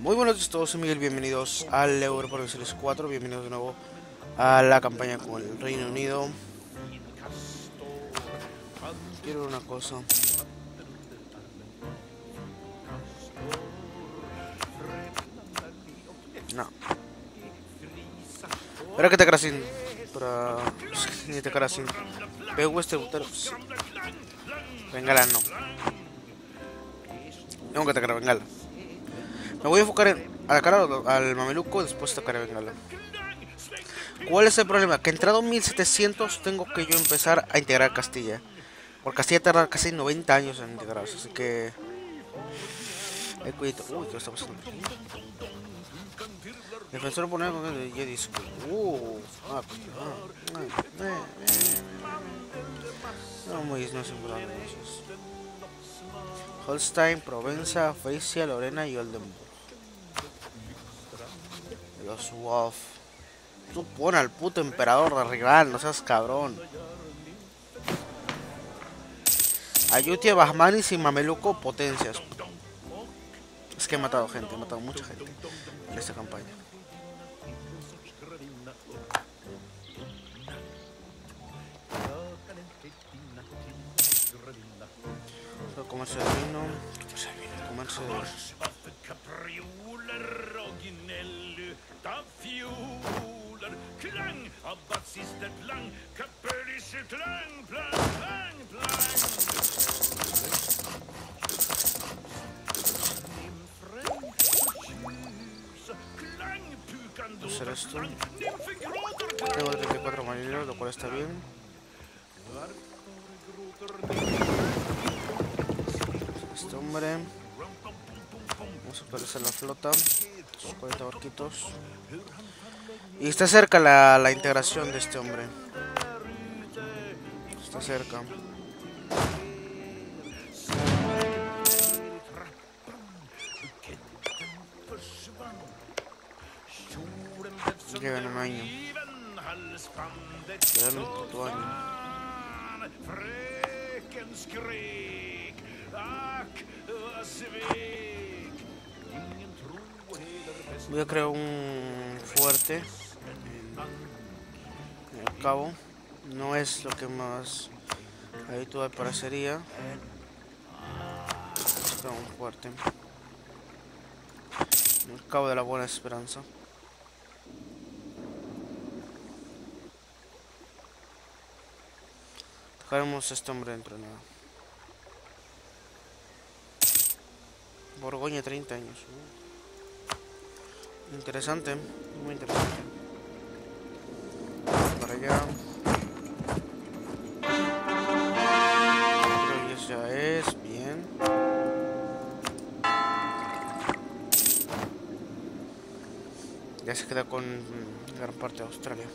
Muy buenos días a todos, soy Miguel, bienvenidos al Euro Series 4, bienvenidos de nuevo a la campaña con el Reino Unido. Quiero una cosa. No. Espera que te carasin. Para. Ni te carasin. Pego este butero. Bengala no. Tengo que atacar a Bengala. Me voy a enfocar en atacar al, al mameluco, después atacar a Bengala. ¿Cuál es el problema? Que entrado 1700 tengo que yo empezar a integrar Castilla. Porque Castilla tarda casi 90 años en integrarse, así que... Eh, cuidado. Uy, ¿qué está pasando? Defensor oponente con el Jedi Uh, ah, pues, ah, ah, eh, eh. No, muy, no importante. Holstein, Provenza, Frisia, Lorena y Oldenburg. Wolf. Tú pon al puto emperador de regal, no seas cabrón. Ayutia, Bahmanis y Mameluco, potencias. Es que he matado gente, he matado mucha gente en esta campaña. comercio de vino, comercio de hacer esto. Tengo 34 marineros, lo cual está bien. Este hombre. Vamos a actualizar la flota. 40 barquitos. Y está cerca la, la integración de este hombre. Está cerca. Llegan un año. Un. Voy a crear un fuerte en el cabo. No es lo que más habitual parecería. Pero un fuerte. El cabo de la buena esperanza. Dejaremos a este hombre nada. Borgoña, 30 años. Interesante, muy interesante. Para allá. Creo que ya es, bien. Ya se queda con gran parte de Australia.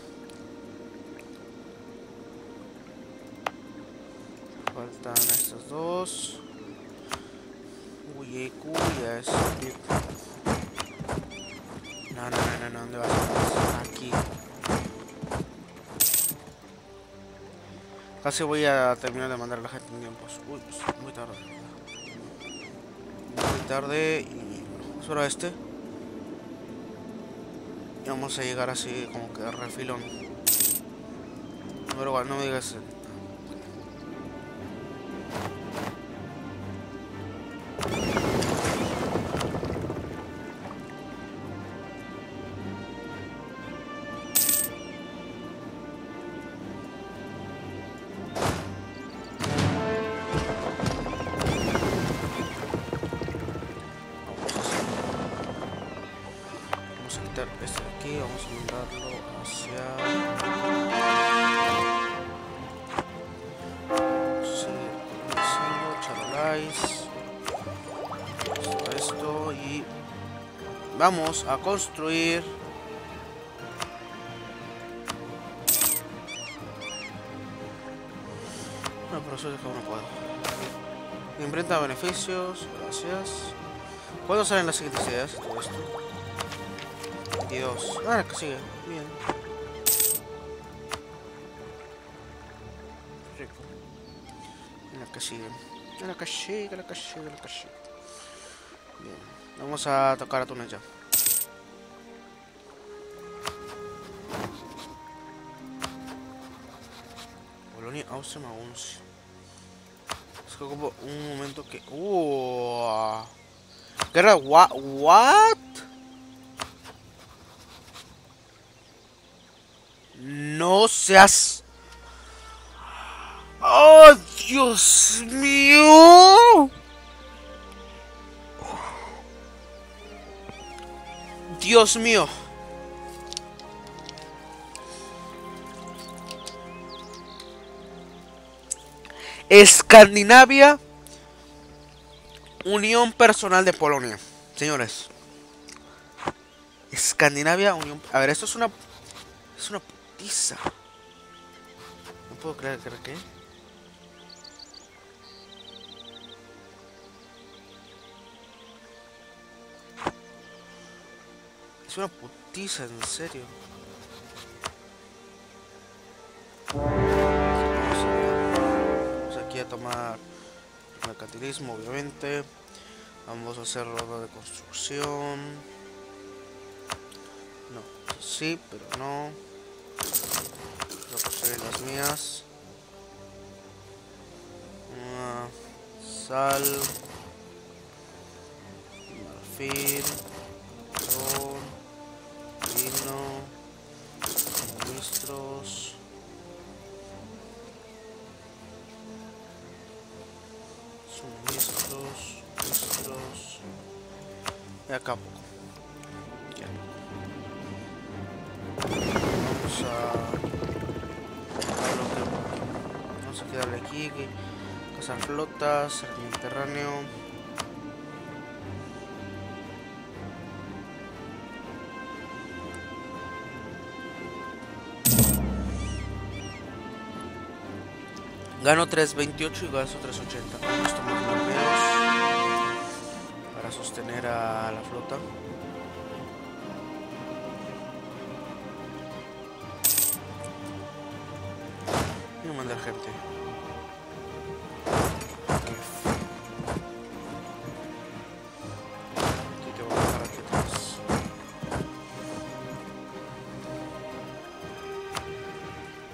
Faltan estos dos. Uy, ya es. No, no, no, no, no, ¿dónde vas? Aquí. Casi voy a terminar de mandar a la gente en tiempos. Uy, pues muy tarde. Muy tarde y bueno, es hora este. Y vamos a llegar así como que refilón. Pero bueno, no me digas Vamos a construir... Bueno, pero eso es que no puedo. Imprenta beneficios, gracias. ¿Cuándo salen las siguientes ideas? Todo esto. 22. Ah, que sigue. Bien. Rico. En la que sigue. En la que sigue, en la que sigue, en la que sigue. Bien. Vamos a tocar a Túnez ya. Polonia, Austria, 11. Es que como un momento que... ¡Uh! Guerra, what? ¿What? No seas... ¡Oh, Dios mío! Dios mío. Escandinavia, Unión Personal de Polonia. Señores. Escandinavia, Unión... A ver, esto es una... Es una putiza. No puedo creer, ¿creer que... Es una putiza, en serio. Aquí a tomar mercantilismo, obviamente. Vamos a hacer roda de construcción. No, sí, pero no. Voy a conseguir las mías. Sal. Marfil. Acá. Ya. Vamos a. Vamos a quedarle aquí. que- Cazar flotas, el Mediterráneo. Gano 3.28 y gasto 3.80. sostener a la flota. Mandar gente. Voy a aquí atrás.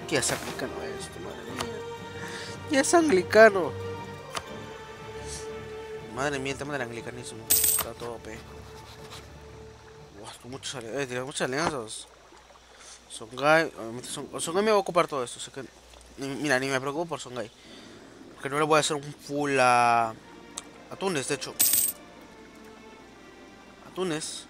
¿Qué es anglicano esto, madre mía? Ya es anglicano. Madre mía, el tema del anglicanismo. Está todo pe. Buah, son muchos eh, muchas alianzas. Songhai, obviamente Son- me va a ocupar todo esto. así que, mira, ni me preocupo por Songhai. Porque no le voy a hacer un full a. a Túnez, de hecho. A Túnez.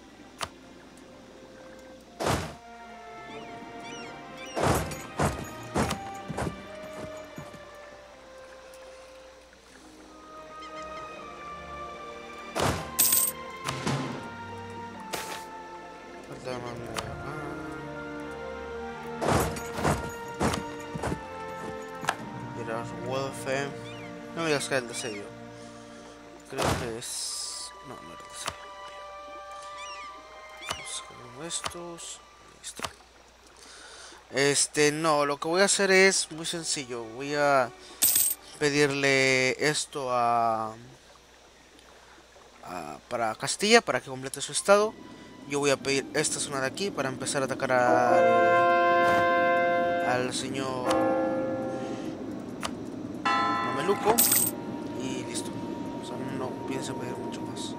No me digas que el de sello. Creo que es. No, no era el de sello. Vamos estos. Está. Este, no, lo que voy a hacer es muy sencillo. Voy a pedirle esto a, a- para Castilla para que complete su estado. Yo voy a pedir esta zona de aquí para empezar a atacar al, al señor Mameluco. Y listo. O sea, no pienso pedir mucho más.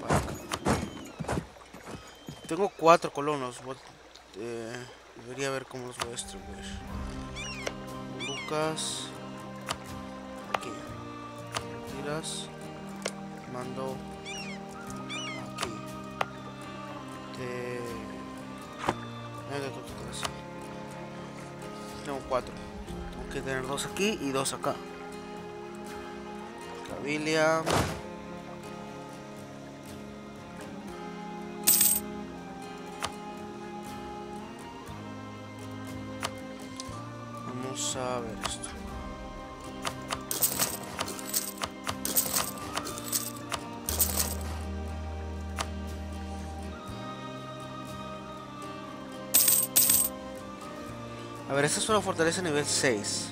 Para acá. Tengo cuatro colonos. eh, debería ver cómo los voy a. Aquí. Tiras. Mando. Aquí. Te. Tengo cuatro. Tengo que tener dos aquí y dos acá. Cabilia. A ver, esta es una fortaleza nivel 6.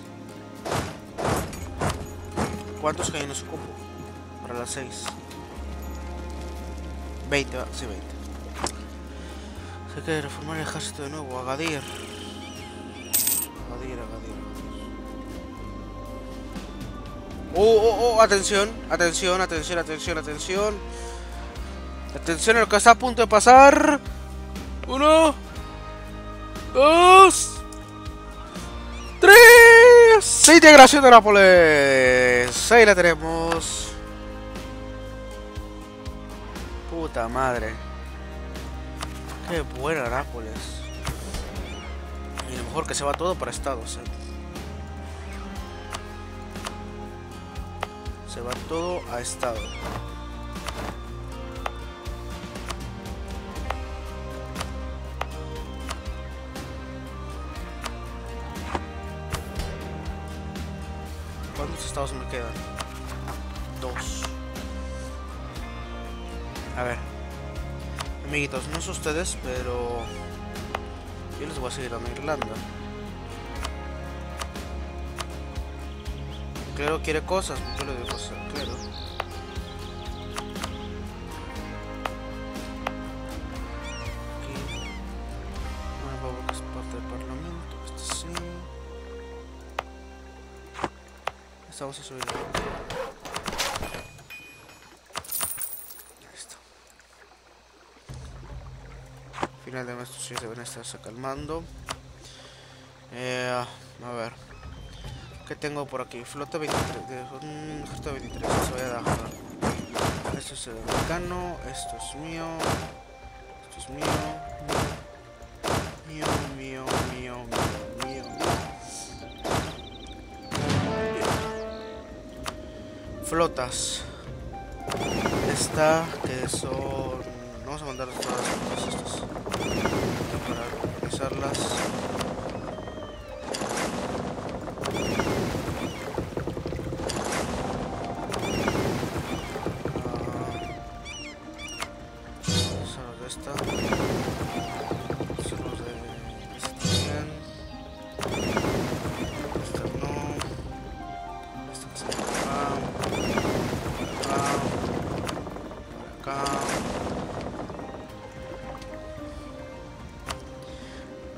¿Cuántos cañones ocupo? Para las 6. 20, va, sí, 20. Hay que reformar el ejército de nuevo. Agadir. Agadir, Agadir. Oh, oh, oh, atención, atención, atención, atención, atención. Atención a lo que está a punto de pasar. Uno. Integración de Nápoles. Ahí la tenemos. Puta madre. Qué buena Nápoles. Y lo mejor que se va todo para Estados. Eh. Se va todo a Estado. ¿Cuántos estados me quedan? Dos. A ver. Amiguitos, no sé ustedes, pero... Yo les voy a seguir a Irlanda. Claro quiere cosas, yo le digo cosas, claro. Estamos a subir. Listo. Final de nuestros días deben estarse calmando. Eh, a ver. ¿Qué tengo por aquí? Flota 23. De, un ejército 23. Eso voy a dejar. Esto es el americano. Esto es mío. Esto es mío. Mío, mío, mío, mío, mío. Flotas. Esta que son. Vamos a mandar todas las flotas estas. Para organizarlas.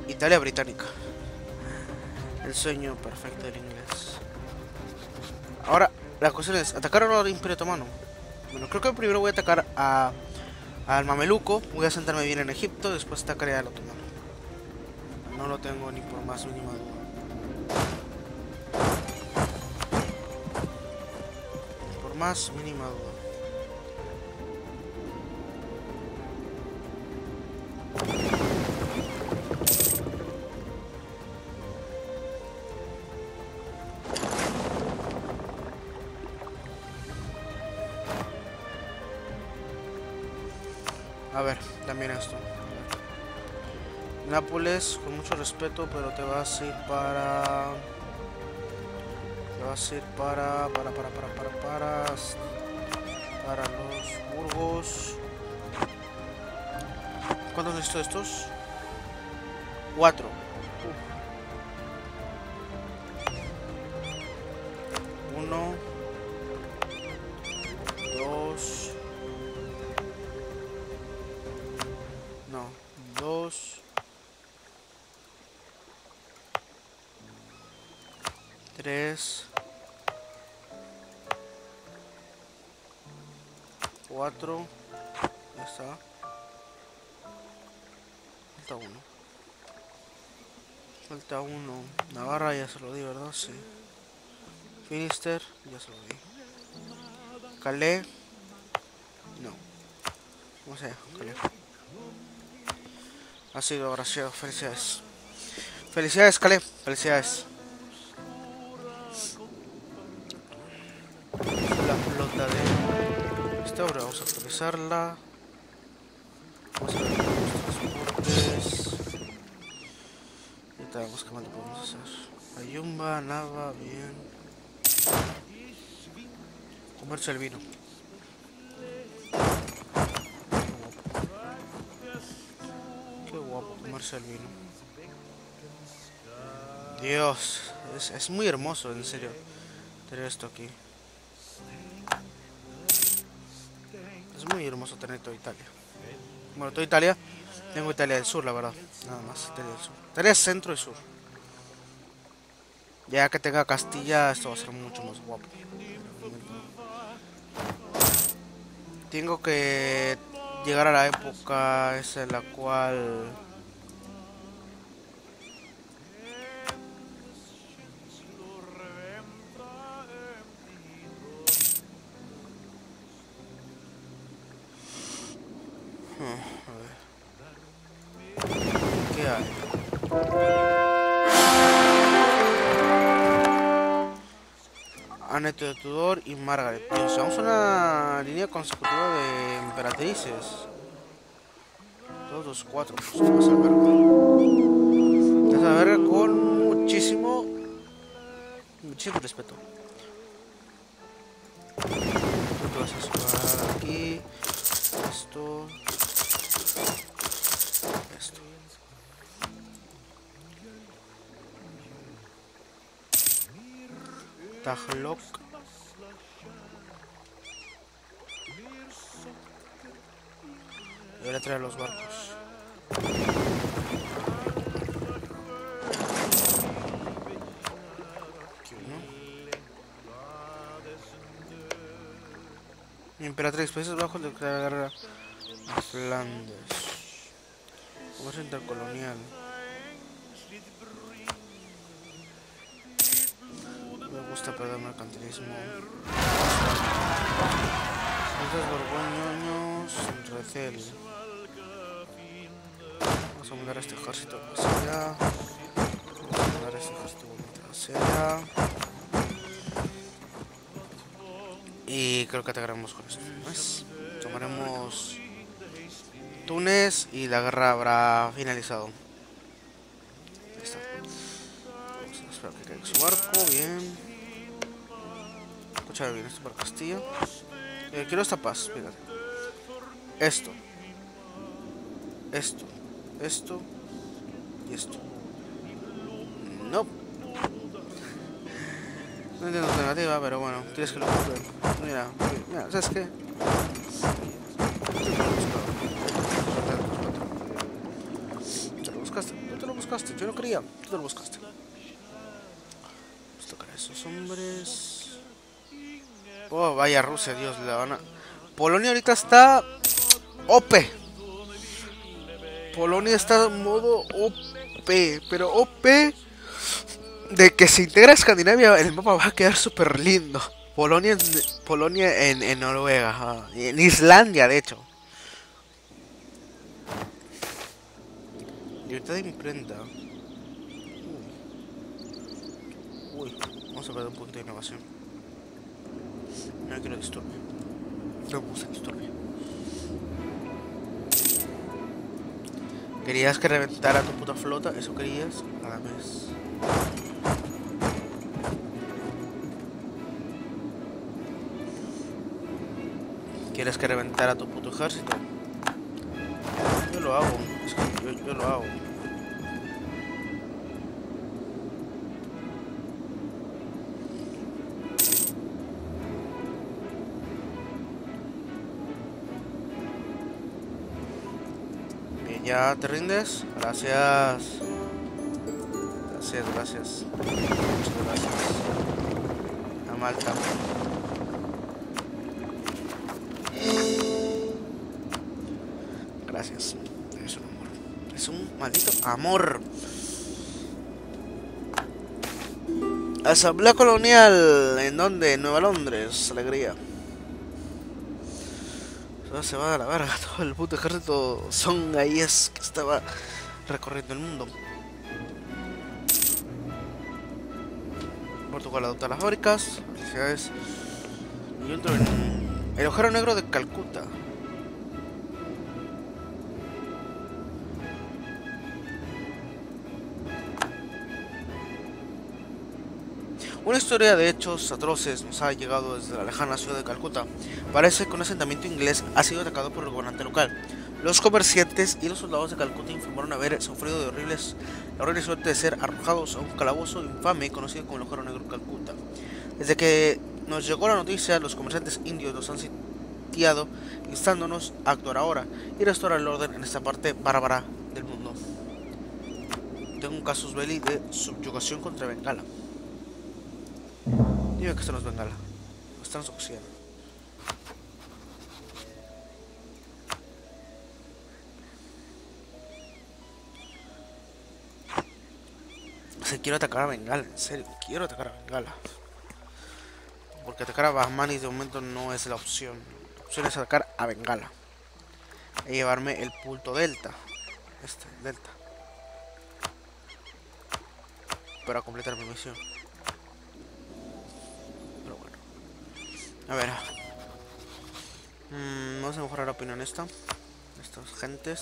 Italia británica. El sueño perfecto del inglés. Ahora, la cuestión es, ¿atacar al Imperio Otomano? Bueno, creo que primero voy a atacar a, al Mameluco, voy a sentarme bien en Egipto, después atacaré al Otomano. No lo tengo ni por más mínima duda. Por más mínima duda. Nápoles, con mucho respeto, pero te vas a ir para. Te vas a ir para. Para, para, para, para, para. Para los Burgos. ¿Cuántos necesito de estos? Cuatro. 4. Ya está. Falta uno. Falta uno. Navarra ya se lo di, ¿verdad? Sí. Finister, ya se lo di. Calé No. ¿Cómo se llama? Calais. Ha sido gracioso. Felicidades. Felicidades, Calé Felicidades. Obra. Vamos a actualizarla. Vamos a ver los vemos qué más le podemos hacer. Ayumba, Nava, bien. Comercio del vino. Qué guapo comerse el vino. Dios, es, es muy hermoso, en serio, tener esto aquí. Es muy hermoso tener toda Italia. Bueno, toda Italia. Tengo Italia del Sur, la verdad. Nada más, Italia del Sur. Italia centro y sur. Ya que tenga Castilla, esto va a ser mucho más guapo. Tengo que llegar a la época esa en la cual... De Tudor y Margaret. Vamos a una línea consecutiva de emperatrices. Todos los cuatro. Pues, vas a verga. Con muchísimo. Muchísimo respeto. Tú a jugar aquí. Esto. Esto. Taglok. Ahora traer los barcos. Emperatriz, Países Bajos de la guerra a Flandes. Comercio intercolonial. Me gusta perder mercantilismo. Países borgoñones, recel. Vamos a mandar este ejército hacia allá. Vamos a mandar este ejército hacia allá. Y creo que atacaremos con esto. ¿ves? Tomaremos Túnez y la guerra habrá finalizado. Ahí está. Vamos a esperar que caiga su barco. Bien. Escucha bien, esto para Castilla. Eh, quiero esta paz, fíjate. Esto. Esto. Esto. Y esto. No. No entiendo la alternativa, pero bueno, quieres que lo juzgue. Mira, mira, ¿sabes qué? Te lo buscaste, tú te lo buscaste, yo no quería, tú te lo buscaste. Vamos a tocar a esos hombres. Oh, vaya Rusia, Dios, la van a... Polonia ahorita está... OP. Polonia está en modo OP, pero OP de que se integra a Escandinavia, el mapa va a quedar súper lindo. Polonia, Polonia en, Noruega, en Islandia, de hecho. Libertad de imprenta. Uy. Vamos a perder un punto de innovación. No quiero disturbio. No gusta disturbio. ¿Querías que reventara tu puta flota? ¿Eso querías? Nada más. ¿Quieres que reventara tu puto ejército? Yo lo hago. Es que yo, yo lo hago. ¿Ya te rindes? Gracias. Gracias, gracias. Muchas gracias. A Malta. Gracias. Es un amor. Es un maldito amor. Asamblea colonial. ¿En dónde? Nueva Londres. Alegría. Eso se va a la verga. Todo el puto ejército son ahí es que estaba recorriendo el mundo. Portugal adopta las fábricas. Felicidades. Y otro en el agujero negro de Calcuta. Una historia de hechos atroces nos ha llegado desde la lejana ciudad de Calcuta. Parece que un asentamiento inglés ha sido atacado por el gobernante local. Los comerciantes y los soldados de Calcuta informaron haber sufrido de horribles la suerte de ser arrojados a un calabozo infame conocido como el Ojero Negro Calcuta. Desde que nos llegó la noticia, los comerciantes indios nos han sitiado, instándonos a actuar ahora y restaurar el orden en esta parte bárbara del mundo. Tengo un casus belli de subyugación contra Bengala. Dime que esto no es Bengala. Estamos oxidando. quiero atacar a Bengala, en serio, quiero atacar a Bengala. Porque atacar a Bahmanis de momento no es la opción. La opción es atacar a Bengala. Y llevarme el punto Delta. Este, Delta. Para completar mi misión. A ver. Mm, vamos a mejorar la opinión esta. Estas gentes.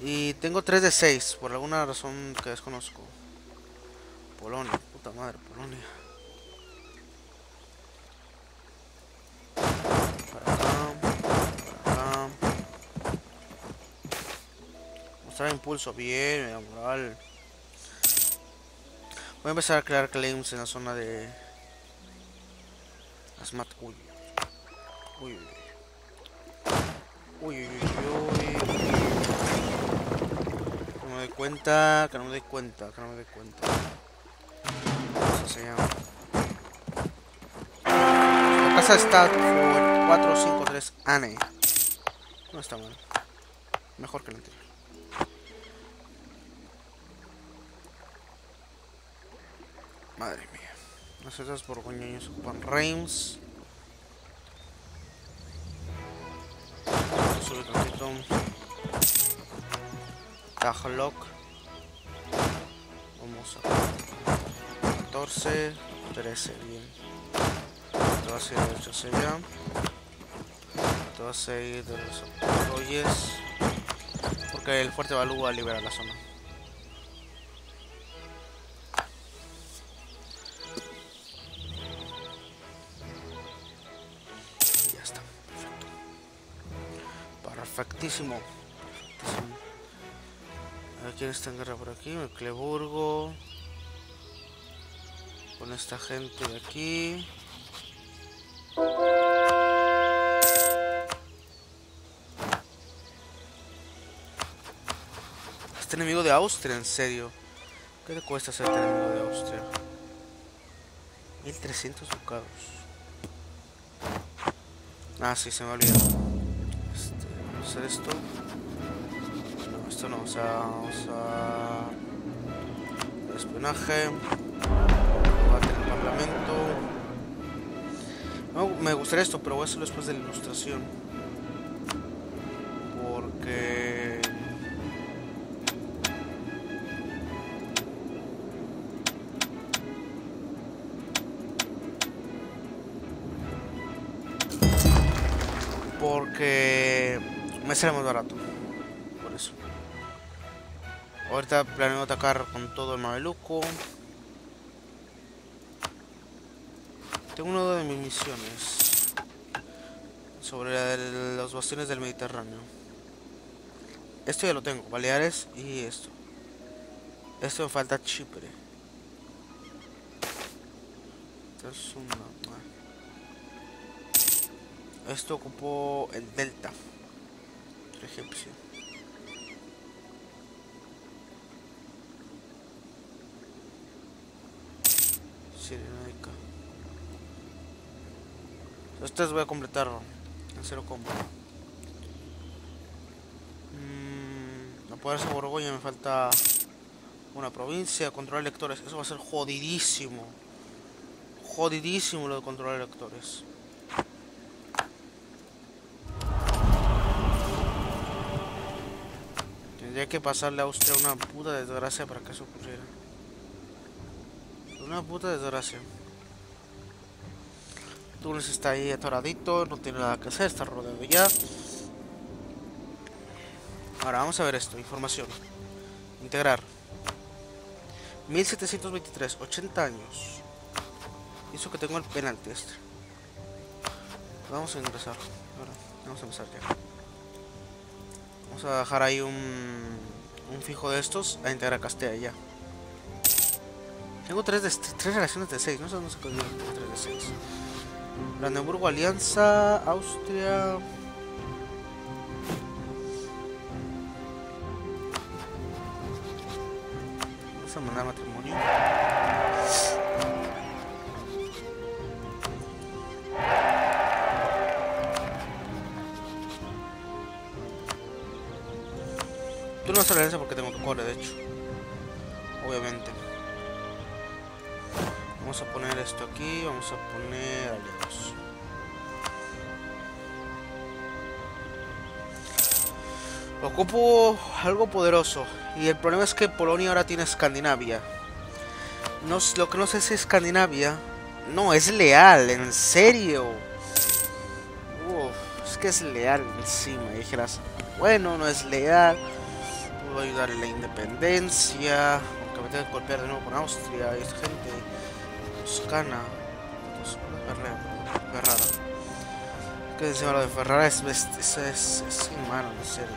Y tengo 3 de 6, por alguna razón que desconozco. Polonia, puta madre, Polonia. Para acá, para acá. Mostrar impulso, bien, moral. Voy a empezar a crear claims en la zona de Asmat. Uy. Uy, uy. Uy, uy, uy, uy. Que no me doy cuenta, que no me doy cuenta, que no me doy cuenta se llama. La casa está 453 ANE. No está mal. Mejor que el anterior. Madre mía. Las esas borgoñeños ocupan Reims. Sube tantito. Tajlock. Vamos a 14, 13, bien. Esto va a ser 8 sería. Esto va a seguir de los oyes. Porque el fuerte Balú va a liberar la zona. A ver quién está en guerra por aquí. Mecklenburgo con esta gente de aquí. Este enemigo de Austria, en serio. ¿Qué le cuesta ser este enemigo de Austria? 1300 ducados. Ah, sí, se me olvidó. Este, hacer esto. No, esto no, vamos a... Espionaje me gustaría esto, pero voy a hacerlo después de la ilustración. Sale más barato. Por eso. Ahorita planeo atacar con todo el mameluco. Tengo una de mis misiones sobre los bastiones del Mediterráneo. Esto ya lo tengo, Baleares y esto. Esto me falta Chipre. Esto es una... Esto ocupó el Delta egipcio. Sirenaica. Estas voy a completar en cero combo. Mmm, a poder Borgoña me falta una provincia, controlar lectores. Eso va a ser jodidísimo. Jodidísimo lo de controlar lectores. Tendría que pasarle a Austria una puta desgracia para que eso ocurriera. Una puta desgracia. Túnez está ahí atoradito, no tiene nada que hacer, está rodeado ya. Ahora vamos a ver esto, información. Integrar. 1723, 80 años. Hizo que tengo el penalti este. Vamos a ingresar. Ahora, vamos a empezar ya. Vamos a dejar ahí un un fijo de estos a integrar Castilla ya. Tengo tres, de, tres relaciones de 6, no sé dónde se consiguieron 3 de 6. Brandenburgo, Alianza, Austria. Vamos a mandar matrimonio. Tú no a alianza porque tengo tu core, de hecho. Obviamente. Vamos a poner esto aquí, vamos a poner aliados. Ocupo algo poderoso y el problema es que Polonia ahora tiene Escandinavia. No, lo que no sé si Escandinavia no es leal, en serio. Uf, es que es leal encima. Dijeras, bueno, no es leal. Puedo ayudar en la independencia. Aunque me tenga que golpear de nuevo con Austria y esta gente. Toscana. Ferrara. Que encima lo de Ferrara es, es, es, es, es inhumano, en serio.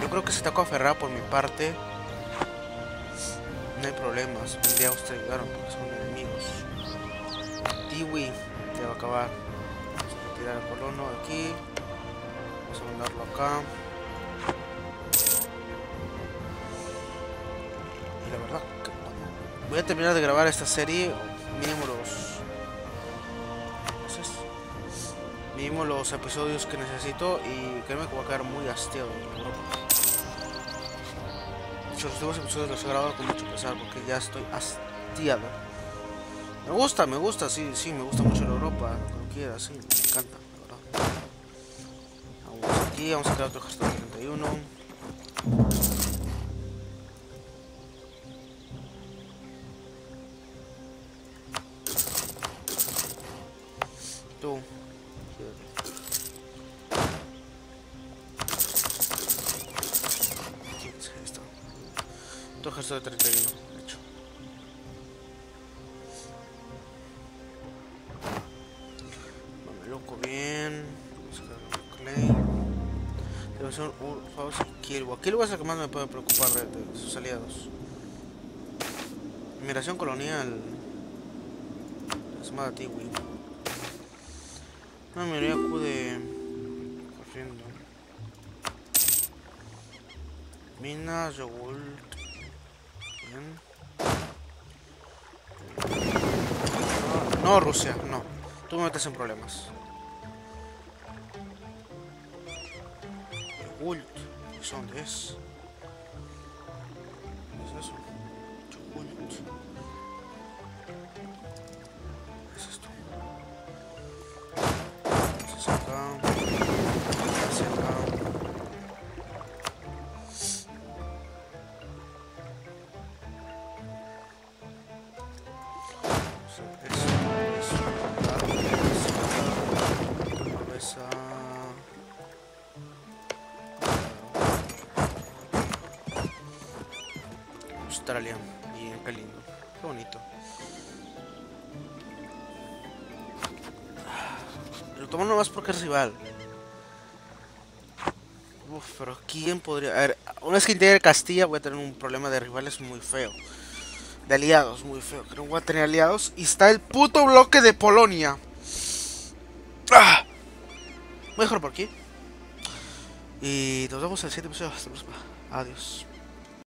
Yo creo que si taco a Ferrara por mi parte, no hay problemas. Vendría a usted ayudaron porque son enemigos. Tiwi ya va a acabar. Vamos a retirar el colono aquí. Vamos a mandarlo acá. Y la verdad que voy a terminar de grabar esta serie, mínimo los mínimo los episodios que necesito y créeme que voy a quedar muy hastiado Europa los últimos episodios los he grabado con mucho pesar porque ya estoy hastiado. Me gusta, me gusta, sí, sí, me gusta mucho la Europa, como quiera, sí, aquí, vamos a crear otro ejército 31. Tú. Otro ejército de 31, y Kilwa. Kilwa es el que más me puede preocupar de, sus aliados. Migración colonial. Llamada Tiwi. Una minoría acude corriendo. Minas, Yogurt. No, Rusia, no. Tú me metes en problemas. ¿Dónde es? Australia. Bien, qué lindo. Qué bonito. Lo tomo nomás porque es rival. Uf, pero ¿quién podría...? A ver, una vez que integre Castilla voy a tener un problema de rivales muy feo. De aliados, muy feo. Que no voy a tener aliados. Y está el puto bloque de Polonia. ¡Ah! Dejarlo por aquí. Y nos vemos en el siguiente episodio. Hasta la próxima. Adiós.